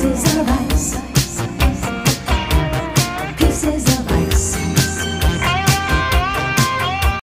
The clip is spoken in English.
pieces of ice.